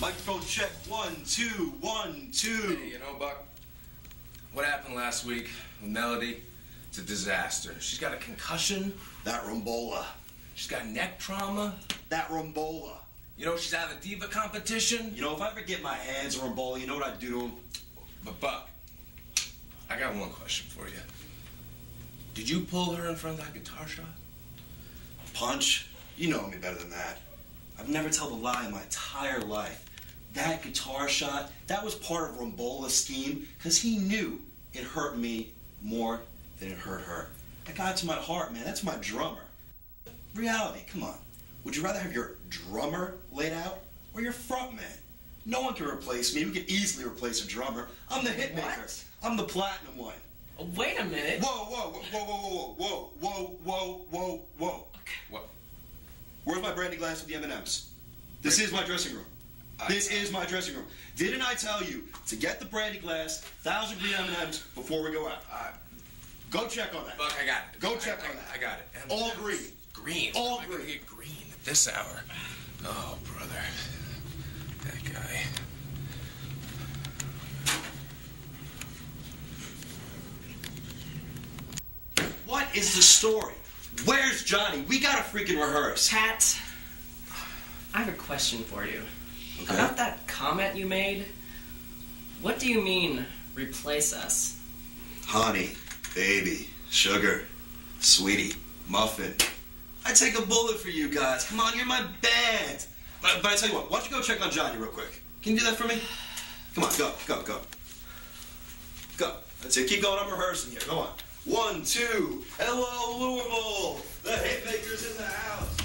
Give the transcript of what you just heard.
Microphone check. One, two, one, two. Hey, you know, Buck, what happened last week with Melody? It's a disaster. She's got a concussion. That Rombola. She's got neck trauma. That Rombola. You know, she's out of the diva competition. You know, if I ever get my hands on Rombola, you know what I'd do to him? But, Buck, I got one question for you. Did you pull her in front of that guitar shot? Punch. You know me better than that. I've never told a lie in my entire life. That guitar shot, that was part of Rombola's scheme, because he knew it hurt me more than it hurt her. That got to my heart, man. That's my drummer. Reality, come on. Would you rather have your drummer laid out or your front man? No one can replace me. We can easily replace a drummer. I'm the hit maker. What? I'm the platinum one. Wait a minute. Whoa, whoa, whoa, whoa, whoa, whoa, whoa, whoa, whoa. What? Where's my brandy glass with the M&Ms? This is my dressing room. This is my dressing room. Didn't I tell you to get the brandy glass, thousand green M&Ms before we go out? Uh, Go check on that. Buck, I got it. Go I- check I, on that. I got it. And All green. Green. All I green. get green at this hour. Oh, brother. That guy. What is the story? Where's Johnny? We gotta freaking rehearse. Pat, I have a question for you. Okay. About that comment you made, what do you mean, replace us? Honey, baby, sugar, sweetie, muffin. I take a bullet for you guys. Come on, you're my band. But, but I tell you what, why don't you go check on Johnny real quick? Can you do that for me? Come on, go, go, go. Go. That's it. Keep going. I'm rehearsing here. Go on. One, two. Hello, Louisville. The hitmakers in the house.